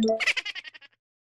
Yeah.